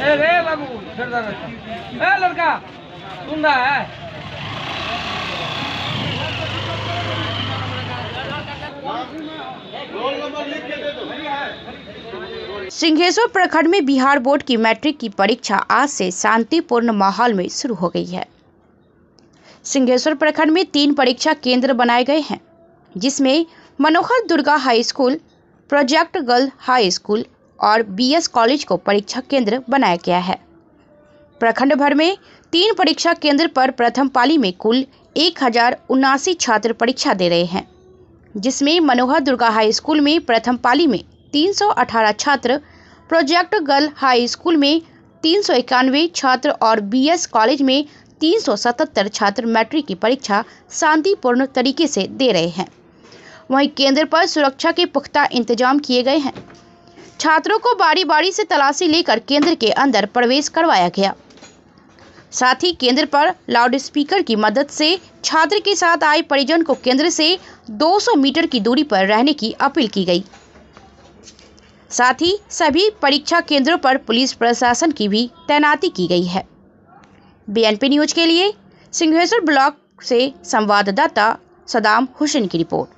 रे, बाबू ए, लड़का सुन रहा है। सिंहेश्वर प्रखंड में बिहार बोर्ड की मैट्रिक की परीक्षा आज से शांतिपूर्ण माहौल में शुरू हो गई है। सिंहेश्वर प्रखंड में तीन परीक्षा केंद्र बनाए गए हैं, जिसमें Manohar Durga high school, project girl high school और बीएस कॉलेज को परीक्षा केंद्र बनाया गया है। प्रखंड भर में तीन परीक्षा केंद्र पर प्रथम पाली में कुल एक हज़ार उनासी छात्र परीक्षा दे रहे हैं, जिसमें मनोहर दुर्गा हाई स्कूल में प्रथम पाली में 318 छात्र, प्रोजेक्ट गर्ल हाई स्कूल में तीन सौ इक्यानवे छात्र और बीएस कॉलेज में 377 छात्र मैट्रिक की परीक्षा शांतिपूर्ण तरीके से दे रहे हैं। वहीं केंद्र पर सुरक्षा के पुख्ता इंतज़ाम किए गए हैं। छात्रों को बारी बारी से तलाशी लेकर केंद्र के अंदर प्रवेश करवाया गया। साथ ही केंद्र पर लाउड स्पीकर की मदद से छात्र के साथ आए परिजन को केंद्र से 200 मीटर की दूरी पर रहने की अपील की गई। साथ ही सभी परीक्षा केंद्रों पर पुलिस प्रशासन की भी तैनाती की गई है। बीएनपी न्यूज़ के लिए सिंहेश्वर ब्लॉक से संवाददाता सदाम हुसैन की रिपोर्ट।